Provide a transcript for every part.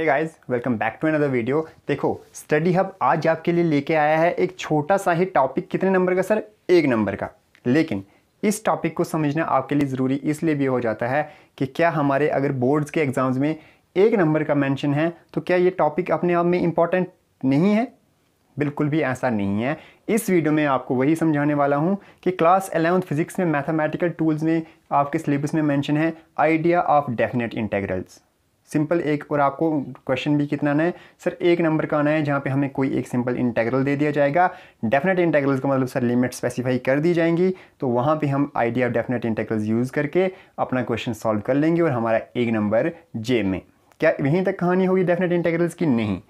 Hey guys welcome back to another video देखो study hub आज आपके लिए लेके आया है एक छोटा सा ही टॉपिक कितने नंबर का सर एक नंबर का। लेकिन इस टॉपिक को समझना आपके लिए ज़रूरी, इसलिए भी हो जाता है कि क्या हमारे अगर बोर्ड्स के एग्ज़ाम्स में एक नंबर का मेंशन है तो क्या ये टॉपिक अपने आप में इंपॉर्टेंट नहीं है? बिल्कुल भी ऐसा नहीं है। इस वीडियो में आपको वही समझाने वाला हूँ कि क्लास एलेवंथ फिजिक्स में मैथमेटिकल टूल्स में आपके सिलेबस में मेंशन है idea of definite integrals simple एक, और आपको क्वेश्चन भी कितना आना है? सर, एक नंबर का आना है जहाँ पे हमें कोई एक सिंपल इंटेग्रल दे दिया जाएगा। डेफिनेट इंटेग्रल्स का मतलब सर लिमिट स्पेसिफाई कर दी जाएँगी। तो वहाँ पे हम idea of definite integrals use करके अपना क्वेश्चन सॉल्व कर लेंगे, और हमारा एक नंबर जे में। क्या यहीं तक कहानी होगी डेफिनेट इंटेग्रल्स की? नहीं।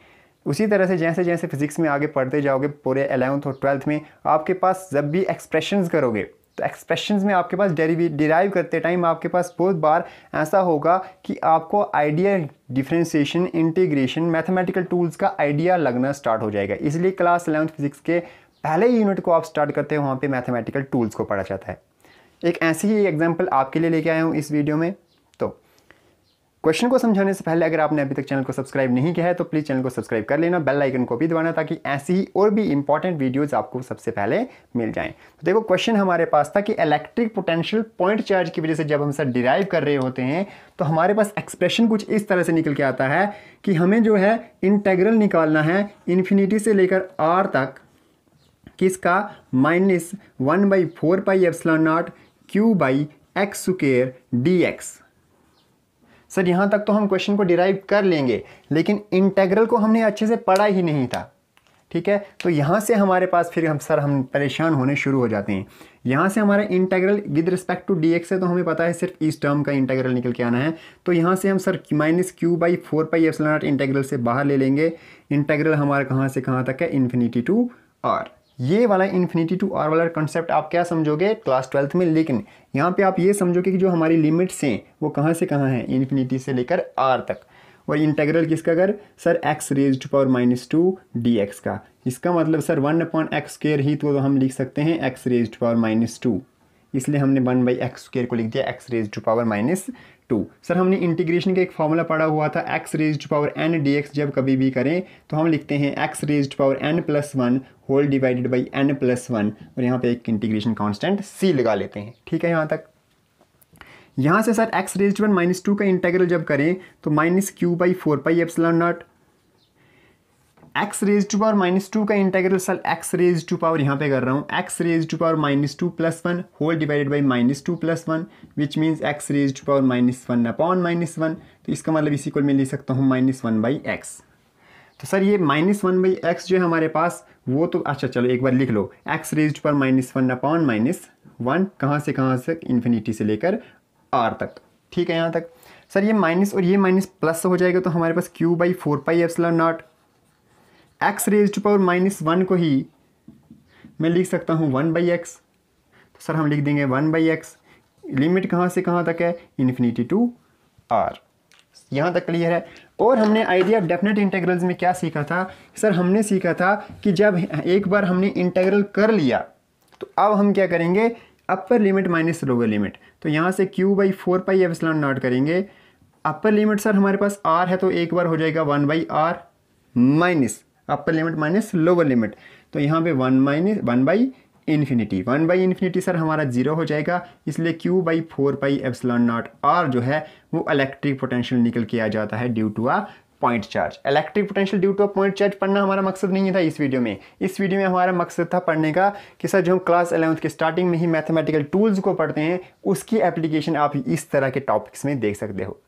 उसी तरह से जैसे जैसे फिजिक्स में आगे पढ़ते जाओगे, पूरे एलेवंथ और ट्वेल्थ में, आपके पास जब भी एक्सप्रेशंस करोगे तो एक्सप्रेशन में आपके पास डेरिवी डिराइव करते टाइम आपके पास बहुत बार ऐसा होगा कि आपको idea differentiation integration mathematical tools का आइडिया लगना स्टार्ट हो जाएगा। इसलिए क्लास एलेवंथ फिजिक्स के पहले यूनिट को आप स्टार्ट करते हैं, वहाँ पे मैथमेटिकल टूल्स को पढ़ा जाता है। एक ऐसी ही एग्ज़ाम्पल आपके लिए लेके आया हूँ इस वीडियो में। क्वेश्चन को समझाने से पहले अगर आपने अभी तक चैनल को सब्सक्राइब नहीं किया है तो प्लीज़ चैनल को सब्सक्राइब कर लेना, बेल आइकन को भी दबाना ताकि ऐसी ही और भी इंपॉर्टेंट वीडियोस आपको सबसे पहले मिल जाएँ। तो देखो, क्वेश्चन हमारे पास था कि इलेक्ट्रिक पोटेंशियल पॉइंट चार्ज की वजह से जब हम सर डिराइव कर रहे होते हैं तो हमारे पास एक्सप्रेशन कुछ इस तरह से निकल के आता है कि हमें जो है इंटेग्रल निकालना है इन्फिनिटी से लेकर आर तक, किसका? Minus one by four pi epsilon naught q by x square d x sir, यहाँ तक तो हम क्वेश्चन को डिराइव कर लेंगे, लेकिन इंटेग्रल को हमने अच्छे से पढ़ा ही नहीं था। ठीक है? तो यहाँ से हमारे पास फिर हम, सर, हम परेशान होने शुरू हो जाते हैं। यहाँ से हमारा integral with respect to d x है तो हमें पता है सिर्फ़ इस टर्म का इंटेग्रल निकल के आना है। तो यहाँ से हम, sir minus q by four pi F integral से बाहर ले लेंगे। इंटेग्रल हमारा कहाँ से कहाँ तक है? इन्फिनिटी टू आर ये वाला इन्फिनिटी टू आर वाला कंसेप्ट आप क्या समझोगे? क्लास ट्वेल्थ में, लेकिन यहाँ पे आप ये समझोगे कि जो हमारी लिमिट्स हैं, वो कहाँ से कहाँ हैं? इन्फिनिटी से लेकर आर तक। और इंटेग्रल किसका अगर? Sir x raise to power minus two d x का। इसका मतलब sir one upon x square ही तो हम लिख सकते हैं x raise to power minus two इसलिए हमने वन बाई एक्स स्केयर को लिख दिया x raise to power minus two. Sir, हमने इंटीग्रेशन का एक फॉर्मूला पढ़ा हुआ था x raise power n d x जब कभी भी करें तो हम लिखते हैं x raise power n plus one whole divided by n plus one और यहाँ पे एक इंटीग्रेशन कांस्टेंट सी लगा लेते हैं। ठीक है, यहाँ तक। यहाँ से sir x raise one minus two का इंटेग्रल जब करें तो minus q by four pi epsilon naught x raise to power minus two का integral sir x raise to power यहाँ पे कर रहा हूँ। X raise to power minus two plus one whole divided by minus two plus one which means x raise to power minus one upon minus one तो इसका मतलब इसी को मैं ले सकता हूँ माइनस वन बाई एक्स तो सर ये माइनस वन बाई एक्स जो है हमारे पास, वो तो अच्छा चलो एक बार लिख लो। X raise to power minus one upon minus one कहाँ से कहाँ से इन्फिनिटी से लेकर आर तक। ठीक है यहाँ तक। सर ये माइनस और ये माइनस प्लस हो जाएगा तो हमारे पास q by four pi epsilon naught x raise to power minus one को ही मैं लिख सकता हूँ वन बाई एक्स तो सर हम लिख देंगे वन बाई एक्स लिमिट कहाँ से कहाँ तक है? इन्फिनिटी टू आर यहाँ तक क्लियर है। और हमने आइडिया डेफिनेट इंटेग्रल्स में क्या सीखा था? सर हमने सीखा था कि जब एक बार हमने इंटेग्रल कर लिया तो अब हम क्या करेंगे? Upper limit minus lower limit तो यहाँ से q by four pi epsilon naught करेंगे। अपर लिमिट सर हमारे पास आर है तो एक बार हो जाएगा one by R minus upper limit minus lower limit तो यहाँ पे one minus one by infinity one by infinity sir हमारा ज़ीरो हो जाएगा। इसलिए Q by four by epsilon naught R जो है, वो इलेक्ट्रिक पोटेंशियल निकल के आ जाता है due to a point charge electric potential due to point charge पढ़ना हमारा मकसद नहीं था इस वीडियो में। इस वीडियो में हमारा मकसद था पढ़ने का कि सर, जो हम क्लास एलेवंथ के स्टार्टिंग में ही मैथमेटिकल टूल्स को पढ़ते हैं, उसकी एप्लीकेशन आप इस तरह के टॉपिक्स में देख सकते हो।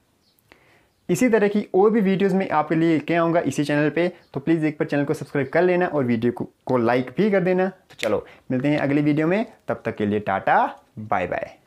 इसी तरह की और भी वीडियोस में आपके लिए क्या आऊँगा इसी चैनल पे तो प्लीज़ एक बार चैनल को सब्सक्राइब कर लेना और वीडियो को, को लाइक भी कर देना। तो चलो मिलते हैं अगली वीडियो में तब तक के लिए टाटा बाय बाय